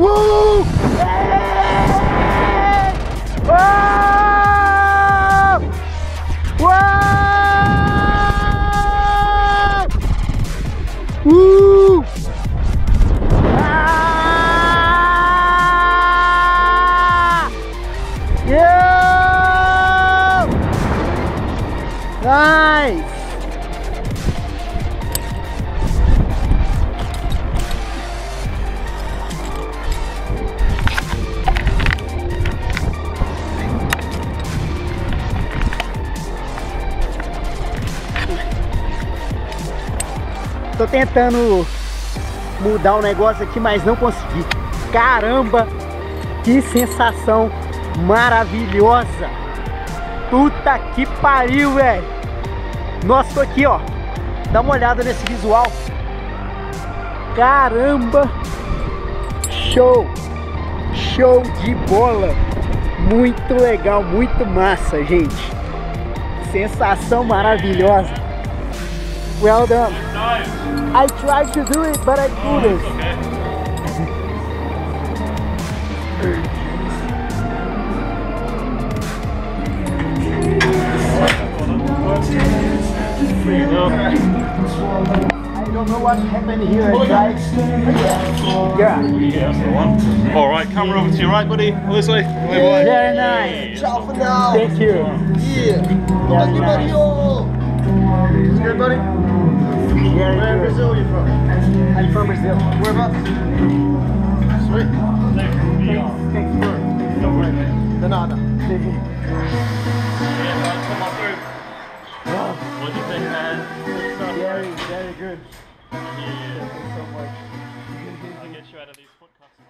Woo! Whoa! Whoa! Woo! Yeah! Nice! Tô tentando mudar o negócio aqui, mas não consegui. Caramba, que sensação maravilhosa. Puta que pariu, velho. Nossa, tô aqui, ó. Dá uma olhada nesse visual. Caramba. Show. Show de bola. Muito legal, muito massa, gente. Sensação maravilhosa. Well done. I tried to do it, but I couldn't. I don't know what happened here. Tried. Yeah. Yeah. All right, camera over to your right, buddy. Or this way. Very nice. Ciao for now. Thank you. Yeah. Very Thank you, buddy. nice. Oh. It's good, buddy. Where in Brazil are you from? I'm from Brazil. Whereabouts? Sweet. Thanks for De nada. What do you think, man? Very, very good. Yeah. Thank you so much. I'll get you out of these podcasts.